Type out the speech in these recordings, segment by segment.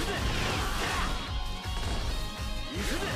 行くぜ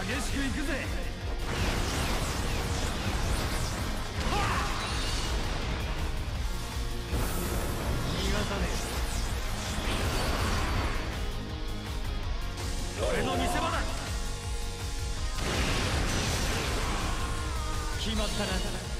激しくいくぜ。逃がさねえ俺の見せ場だ。決まったな